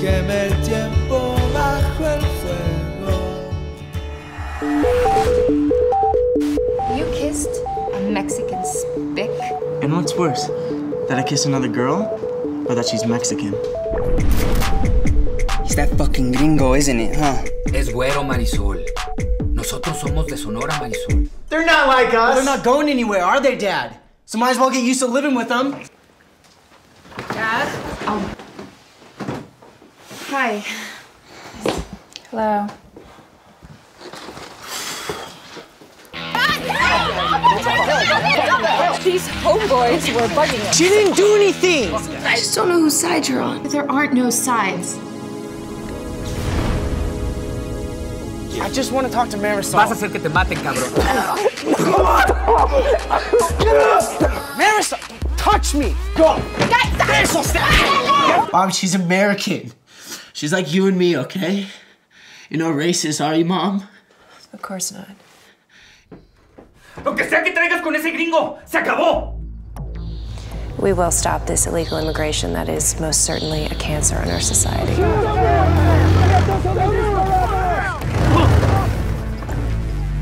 queme el tiempo bajo el fuego. You kissed a Mexican spick? And what's worse, that I kiss another girl, or that she's Mexican? He's that fucking gringo, isn't it, huh? Es güero, Marisol. Nosotros somos de Sonora, Marisol. They're not like us. They're not going anywhere, are they, Dad? So might as well get used to living with them. Dad? Oh. Hi. Hello. These homeboys were bugging us. She didn't do anything. I just don't know whose side you're on. There aren't no sides. I just want to talk to Marisol. Vas a hacer que te maten, cabrón. Marisol, touch me. Go. Marisol, stop. Mom, she's American. She's like you and me, okay? You're no racist, are you, Mom? Of course not. Lo que sea que traigas con ese gringo, se acabó. We will stop this illegal immigration that is most certainly a cancer on our society.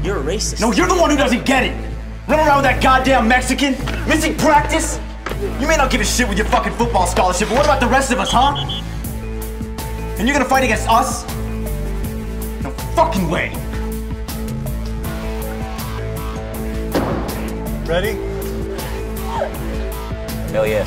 You're a racist. No, you're the one who doesn't get it. Run around with that goddamn Mexican, missing practice. You may not give a shit with your fucking football scholarship, but what about the rest of us, huh? And you're gonna fight against us? No fucking way. Ready? Hell yeah.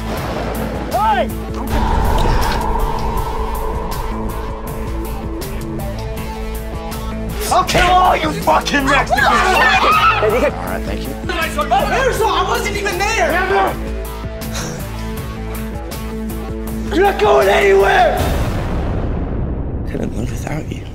I'll kill all you fucking Mexicans! Alright, thank you. Marisol, oh, I wasn't even there. You're not going anywhere! couldn't live without you.